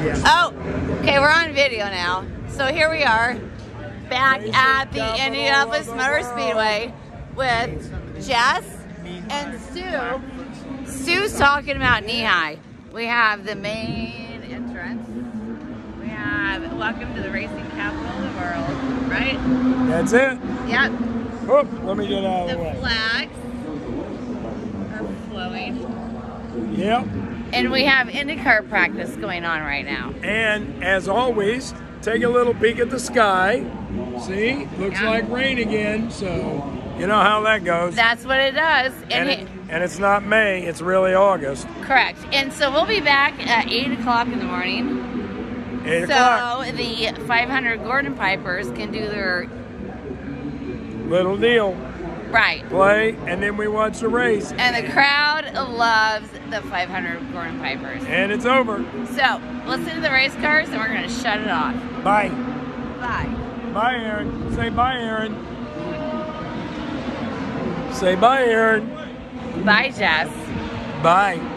Oh, okay, we're on video now. So here we are, back at the Indianapolis Motor Speedway with Jess and Stu. Stu's talking about knee high. We have the main entrance. We have welcome to the racing capital of the world, right? That's it. Yep. Oop, let me get out of the The way. flags are flowing. Yep. And we have IndyCar practice going on right now. And as always, take a little peek at the sky. See, looks Yeah. like rain again. So you know how that goes. That's what it does. And, and, it, and it's not May; it's really August. correct. And so we'll be back at 8 o'clock in the morning. Eight o'clock. so the 500 Gordon Pipers can do their Little deal. Right. Play, and then we watch the race, And the crowd loves the 500 Gordon Pipers. and it's over. So listen to the race cars and we're going to shut it off. Bye. Bye. Bye, Erin. Say bye, Erin. Say bye, Erin. Bye, Jess. Bye.